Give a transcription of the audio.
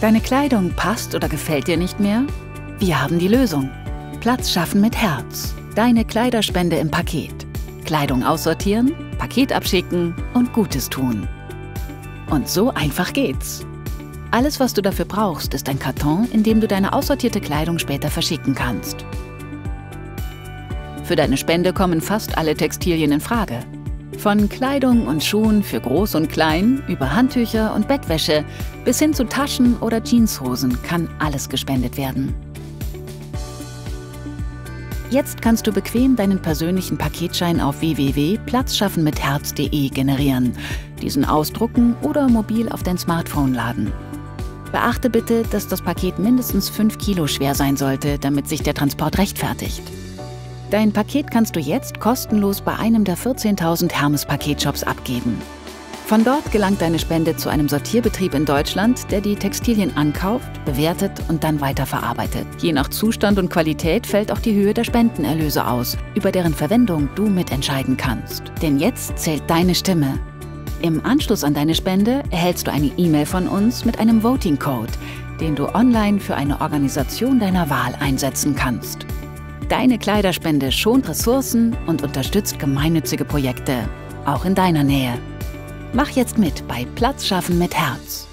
Deine Kleidung passt oder gefällt dir nicht mehr? Wir haben die Lösung. Platz schaffen mit Herz. Deine Kleiderspende im Paket. Kleidung aussortieren, Paket abschicken und Gutes tun. Und so einfach geht's. Alles, was du dafür brauchst, ist ein Karton, in dem du deine aussortierte Kleidung später verschicken kannst. Für deine Spende kommen fast alle Textilien in Frage. Von Kleidung und Schuhen für Groß und Klein über Handtücher und Bettwäsche bis hin zu Taschen oder Jeanshosen kann alles gespendet werden. Jetzt kannst du bequem deinen persönlichen Paketschein auf www.platzschaffenmitherz.de generieren, diesen ausdrucken oder mobil auf dein Smartphone laden. Beachte bitte, dass das Paket mindestens 5 Kilo schwer sein sollte, damit sich der Transport rechtfertigt. Dein Paket kannst du jetzt kostenlos bei einem der 14.000 Hermes-Paketshops abgeben. Von dort gelangt deine Spende zu einem Sortierbetrieb in Deutschland, der die Textilien ankauft, bewertet und dann weiterverarbeitet. Je nach Zustand und Qualität fällt auch die Höhe der Spendenerlöse aus, über deren Verwendung du mitentscheiden kannst. Denn jetzt zählt deine Stimme. Im Anschluss an deine Spende erhältst du eine E-Mail von uns mit einem Voting Code, den du online für eine Organisation deiner Wahl einsetzen kannst. Deine Kleiderspende schont Ressourcen und unterstützt gemeinnützige Projekte, auch in deiner Nähe. Mach jetzt mit bei Platz schaffen mit Herz.